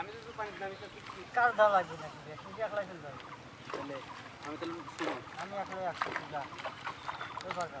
আমি তো পানি আমি তো কার ধা লাগবে কি একলাই ফেলবে তাহলে আমি তাহলে আমি ফাঁকা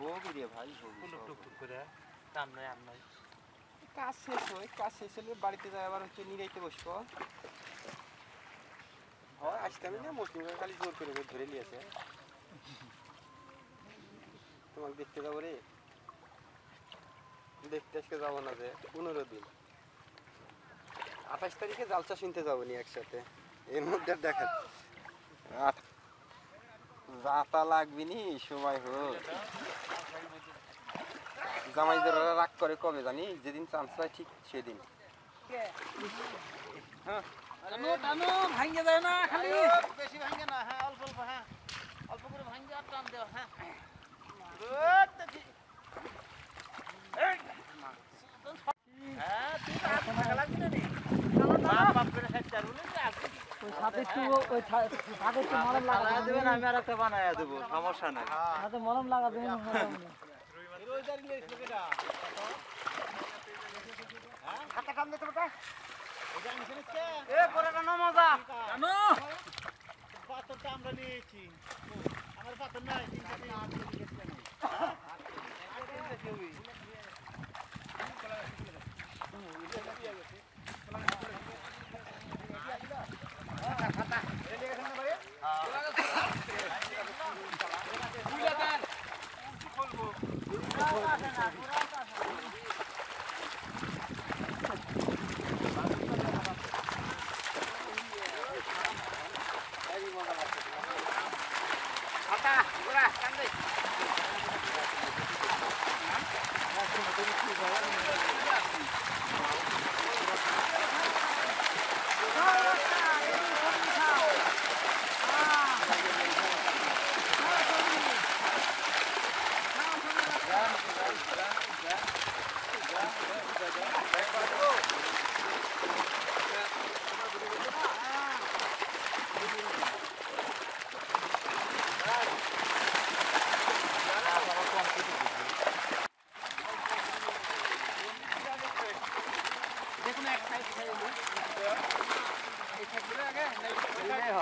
হবি রে ভাই হবি টুক টুক টুক করে টান নয় আর নয় কাজ শেষ হয় কাজ শেষ হলে বাড়িতে যাই আবার হচ্ছে নিরাইতে বসবো। হয় আসতে আমি না মুসলিম খালি জোর করে করে ধরে নিয়েছে তোমাকে দেখতে যাব রে। দেখতে আজকে যাব না যে পনেরো দিন। আঠাশ তারিখে জালচা শুনতে যাব নি একসাথে। এর মধ্যে দেখা আট যাতা লাগবি নি সময় হোক। জামাইদের রাগ করে কবে জানি যেদিন চান্স পায় ঠিক সেদিন। টানো টানো ভাঙ্গে যায় না খালি। বেশি ভাঙে না হ্যাঁ অল্প অল্প হ্যাঁ। অল্প করে ভাঙ্গে আর টান দেওয়া হ্যাঁ। হ্যাঁ তুই তো হাত ভাঙা লাগবে না রে বাপ বাপ করে হেড চালু না ওই সাথে একটু ওই একটু মলম লাগা দেবেন আমি আর একটা বানায়া দেবো সমস্যা নাই। মলম লাগা দেবেন Yeah.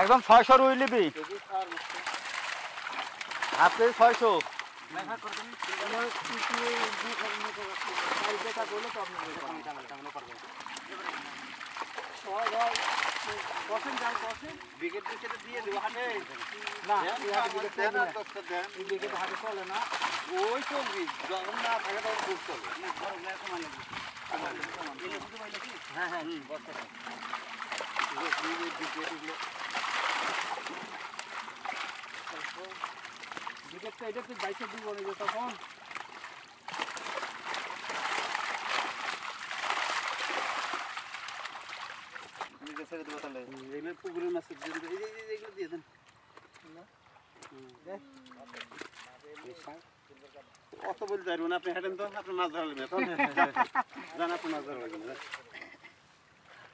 একদম ছয়শো রুই নিবি। আপনি ছয়শো। চলে না ওই চলবি, যখন না থাকে তখন চলবে হ্যাঁ হ্যাঁ বিকেট তো এটা তো বাইশে দিব না তখন ছেড়ে দেবো তাহলে এগুলো পুকুরের মাছের দিয়ে দেবো। এই যে- এই যে এগুলো দিয়ে দেন অত বলতে পারব না আপনি হেঁটেন তো আপনার মাছ ধরা লাগবে জান আপনার মাছ ধরা লাগবে